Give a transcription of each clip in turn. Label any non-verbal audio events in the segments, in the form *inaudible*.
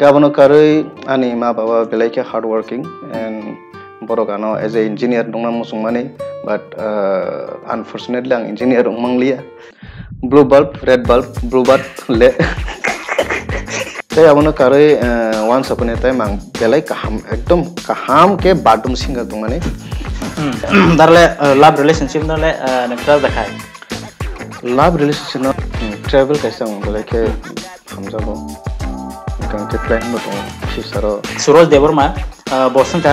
গাবনো কারই আনি মা বাবা বেলাইকে হার্ড ওয়ার্কিং এন্ড বড় গান এজ এ ইঞ্জিনিয়ার দং মুসংমানি বাট আনফর্চুনেটলি আং ইঞ্জিনিয়ার মংলিয়া blue bulb red bulb blue bulb লে তাই আমনো কারই ওয়ান্স আপন টাইম আং বেলাই কাহাম একদম কাহামকে বাটুম সিঙ্গার দং দারলে লাভ রিলেশনশিপ দারলে নেকটা দেখাই লাভ রিলেশনশিপ ট্রাভেল কাইছাং বলে কে হামজাবো ሲስተም ትክክለን ነው ሲሰሮ ሲሮል ደብርማ ቦስንተ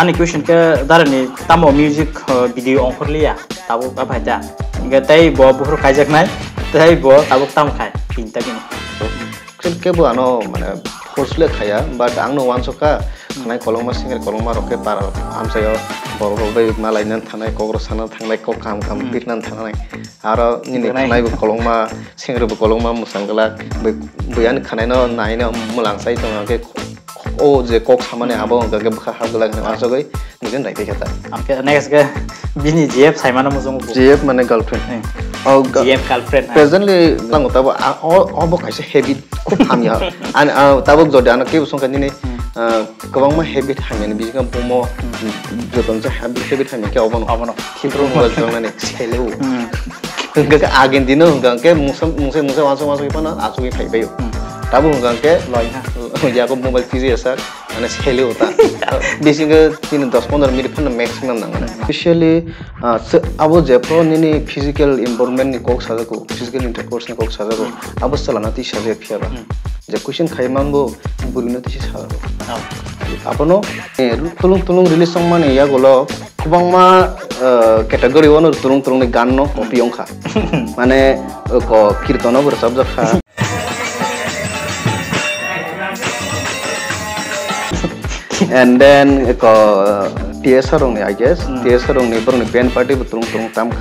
አን ኢኩዌሽን ከ ዳለኒ ታሞ ሚውዚክ ቪዲዮ ኦንኩርሊያ ታቦ ባባጃ ገታይ ቦ ቡሩ ካጀክ ናይ ታይ ቦ ታቦ ታም ካይ ፒንታ ግን ክልከቡ አኖ ማነ ፎርስለ ካያ ባት አንኖ ዋንሶካ tanai kolong masing ngere kolong maroke par am sayo boro boro bai ma lai nan tanai kogro kam kam pit nan tanai aro nini tanai bai kolong ma sing ngere bai kolong ma musang gela bai bai an kanai no nai no sama ne abo ngake ke bai kahal gela ngake maso gai nigen rai kai mana musong bai mana galpen Oh, girlfriend. Presently, langsung tahu. Oh, oh, bukan sih Kupam ya. An, tahu kalau dia anak kecil, sungkan ini. गोबां मा habit हांगेन बिजिगा बम habit के अबन अबन mobile आगेन दिन हंगां के मुसे मुसा वासो वासो पना आसुगे ताबु के लय मोबाइल फिजि ମାନେ ଖେଳି होता बेसी तिन दस पन्ध्र मिनट पनि म्याक्सिमम नाङ्गने स्पेसियली अब जेप्रो निनि फिजिकल इम्प्रुभमेन्ट नि कोक साजाको फिजिकल इन्टरकोर्स नि कोक साजाको अब चलाना ती साजे फियाबा जे क्वेश्चन खाइमांगो बुलिनो ती साजाको আপনো তুলুং তুলুং রিলিজ মানে ইয়া গলো খুবং মা ক্যাটাগরি ওন তুলুং তুলুং গান নো কপিয়ং খা মানে কীর্তন বরসাব জাখা *laughs* and then eh, ko eh, tiesa nih, ya guess Dia rong ni bor ni pen party betung tung